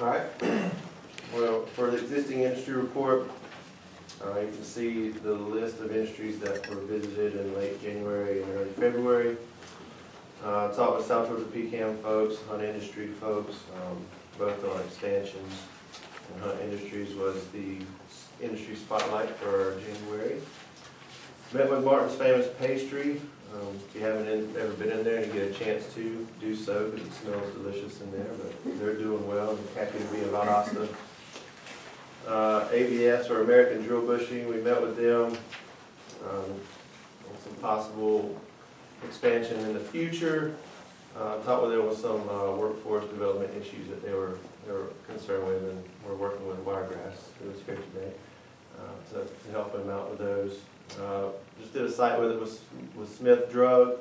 All right. Well, for the existing industry report, uh, you can see the list of industries that were visited in late January and early February. Uh, talked with South Georgia Pecan folks, Hunt Industry folks, um, both on expansions. And Hunt Industries was the industry spotlight for January. Met with Martin's Famous Pastry. Um, If you haven't in- ever been in there you get a chance to, do so, because it smells delicious in there, but they're doing well, and happy to be in Valdosta. Uh, ABS, or American Drill Bushing, we met with them, um, on some possible expansion in the future. Uh, talked with them with some, uh, workforce development issues that they were, they were concerned with, and we're working with Wiregrass, it was here today, uh, to, to help them out with those. Uh, just did a site with it with, with Smith Drug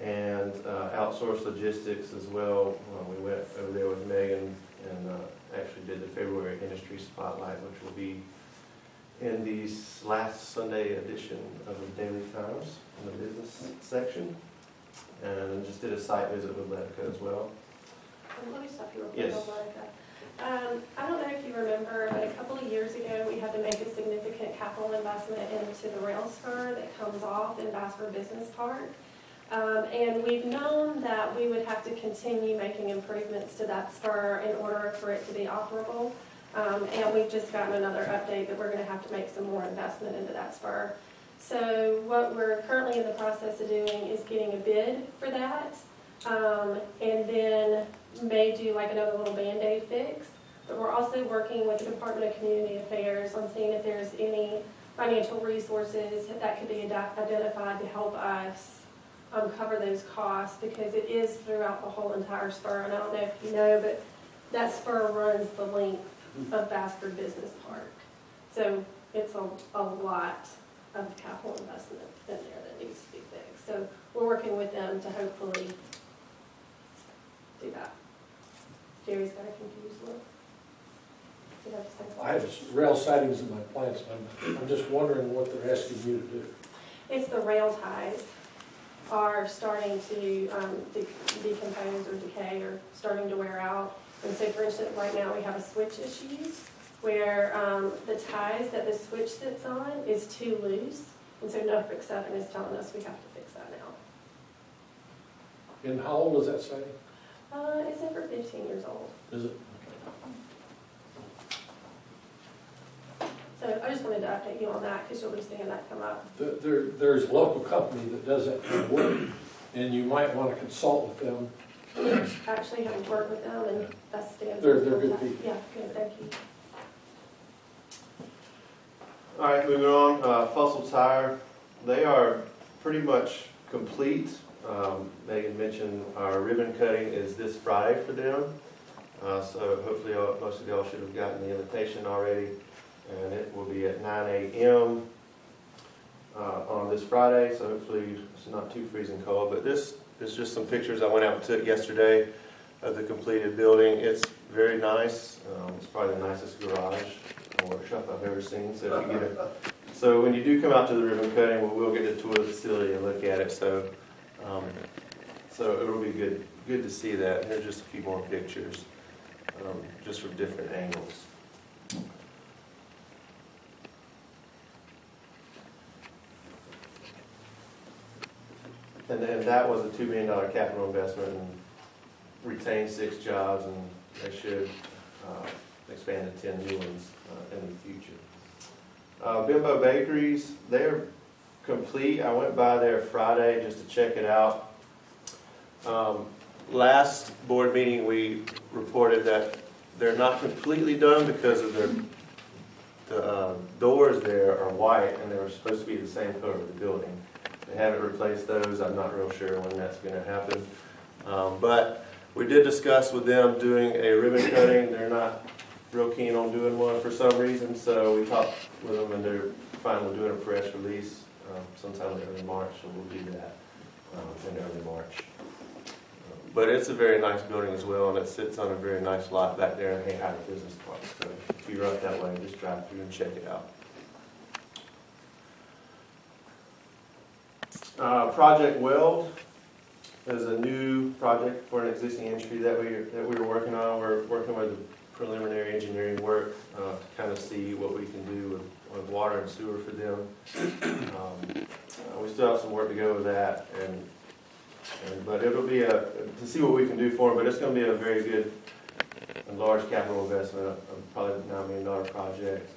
and, uh, outsourced logistics as well. Uh, we went over there with Megan and, uh, actually did the February Industry Spotlight, which will be in the last Sunday edition of the Daily Times, in the business section. And just did a site visit with Letica as well. Let me stop you real quick. Yes. Um, I don't know if you remember, but a couple of years ago, we had to make a significant capital investment into the rail spur that comes off in Bassford Business Park. Um, and we've known that we would have to continue making improvements to that spur in order for it to be operable. Um, and we've just gotten another update that we're gonna have to make some more investment into that spur. So what we're currently in the process of doing is getting a bid for that. Um, and then may do like another little Band-Aid fix. But we're also working with the Department of Community Affairs on seeing if there's any financial resources that could be identified to help us um, cover those costs, because it is throughout the whole entire spur. And I don't know if you know, but that spur runs the length of Bassford Business Park. So it's a, a lot of capital investment in there that needs to be fixed. So we're working with them to hopefully do that. Jerry's got a confused look. Did I just say I have rail sidings in my plants, I'm, I'm just wondering what they're asking you to do. It's the rail ties are starting to um, de- decompose or decay or starting to wear out. And so for instance, right now we have a switch issue where um, the ties that the switch sits on is too loose. And so Norfolk Southern is telling us we have to fix that now. And how old is that siding? Uh, it's over fifteen years old. Is it? So I just wanted to update you on that because you'll be seeing that come up. There- There, there's a local company that does that kind of work, and you might want to consult with them. Actually, having worked with them and that's Stan's. They're- they're good people. Yeah, good, thank you. All right, moving on, uh, Fossil Tire, they are pretty much complete. Um, Megan mentioned our ribbon cutting is this Friday for them. Uh, so hopefully, uh, most of y'all should have gotten the invitation already. And it will be at nine AM, uh, on this Friday, so hopefully it's not too freezing cold. But this is just some pictures I went out and took yesterday of the completed building. It's very nice. Um, it's probably the nicest garage or workshop I've ever seen, so you get so when you do come out to the ribbon cutting, we will get to tour the facility and look at it, so, um, so it'll be good, good to see that, here's just a few more pictures, um, just from different angles. And then that was a two million dollar capital investment and retained six jobs, and they should, uh, expand to ten new ones uh, in the future. Uh, Bimbo Bakeries, they're complete. I went by there Friday just to check it out. Um, Last board meeting, we reported that they're not completely done because of their, the uh, doors there are white and they were supposed to be the same color of the building. They haven't replaced those. I'm not real sure when that's gonna happen. Um, But we did discuss with them doing a ribbon cutting. They're not real keen on doing one for some reason, so we talked with them and they're with doing a press release um, sometime in early March, so we'll do that um, in early March. But it's a very nice building as well, and it sits on a very nice lot back there in Hayhire Business Park. So if you run that way, just drive through and check it out. Uh, Project Weld, is a new project for an existing industry that we, that we were working on. We're working with the preliminary engineering work, uh, to kind of see what we can do with, with water and sewer for them. Um, uh, We still have some work to go with that, and, and, but it'll be a, to see what we can do for them, but it's gonna be a very good, a large capital investment, of probably a nine million dollar project.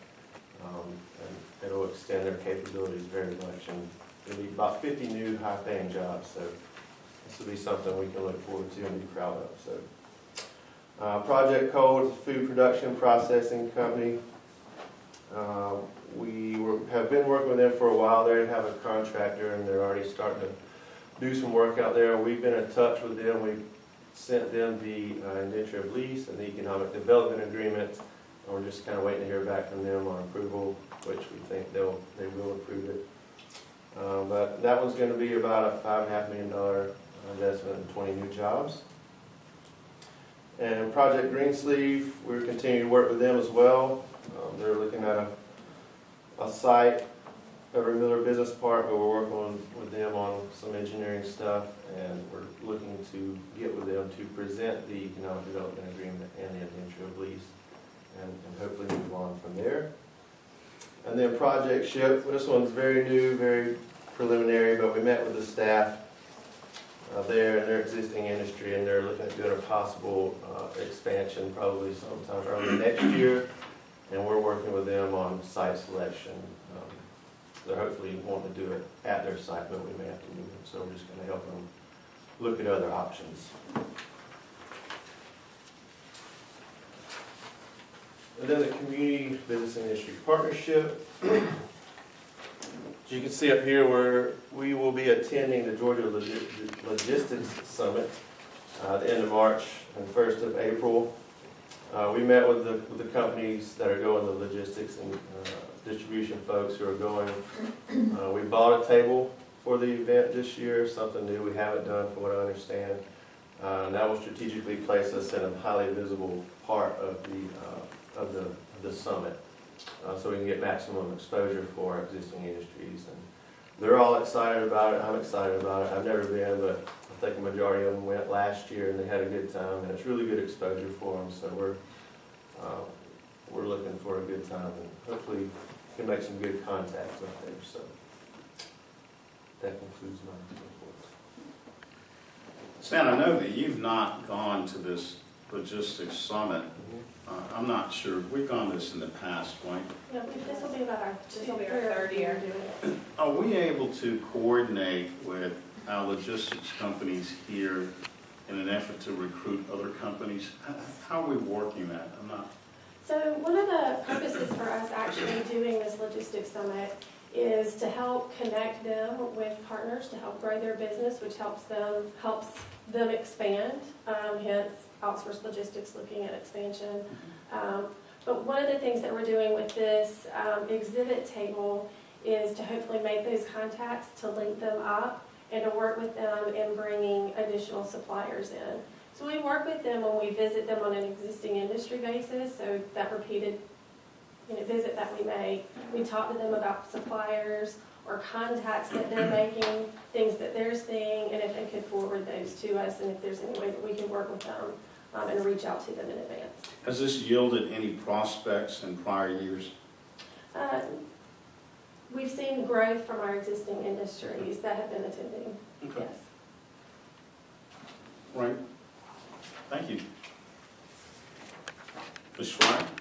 Um, and it'll extend their capabilities very much, and it'll be about fifty new high-paying jobs, so this will be something we can look forward to and be proud of, so. Uh, Project Cold is a food production processing company. Uh, We were, have been working with them for a while, they have a contractor, and they're already starting to do some work out there. We've been in touch with them, we've sent them the uh, indenture of lease and the economic development agreement. And We're just kind of waiting to hear back from them on approval, which we think they'll, they will approve it. Uh, But that one's gonna be about a five and a half million dollar investment in twenty new jobs. And Project Greensleeve, we're continuing to work with them as well. Um, They're looking at a, a site over Miller Business Park, but we're working on- with them on some engineering stuff, and we're looking to get with them to present the economic development agreement and the indenture of lease, and and hopefully move on from there. And then Project Ship, this one's very new, very preliminary, but we met with the staff uh, there in their existing industry, and they're looking at doing a possible uh, expansion probably sometime early next year, and we're working with them on site selection. Um, They're hopefully wanting to do it at their site, but we may have to move them, so we're just gonna help them look at other options. And then the Community Business Industry Partnership. As you can see up here, where we will be attending the Georgia Logistics Summit, uh, the end of March and first of April. Uh, we met with the, with the companies that are going, the logistics and, uh, distribution folks who are going. Uh, we bought a table for the event this year, something new we haven't done from what I understand. Uh, and that will strategically place us in a highly visible part of the, uh, of the, of the summit. Uh, so we can get maximum exposure for our existing industries. And they're all excited about it, I'm excited about it, I've never been, but I think a majority of them went last year and they had a good time, and it's really good exposure for them, so we're, uh, we're looking for a good time, and hopefully can make some good contacts up there, so. That concludes my report. Stan, I know that you've not gone to this logistics summit. Uh, I'm not sure, we've gone this in the past, right? Yeah, this will be about our. This will be our third year. doing it. Are we able to coordinate with our logistics companies here in an effort to recruit other companies? How are we working that? I'm not, So one of the purposes for us actually doing this logistics summit is to help connect them with partners to help grow their business, which helps them, helps them expand, um, hence outsourced logistics looking at expansion. Um, But one of the things that we're doing with this um, exhibit table is to hopefully make those contacts, to link them up, and to work with them in bringing additional suppliers in. So we work with them when we visit them on an existing industry basis, so that repeated, you know, visit that we make. We talk to them about suppliers or contacts that they're making, things that they're seeing, and if they could forward those to us, and if there's any way that we can work with them um, and reach out to them in advance. has this yielded any prospects in prior years? Uh, We've seen growth from our existing industries that have been attending, Okay, yes. right. Thank you. Ms. Schreier?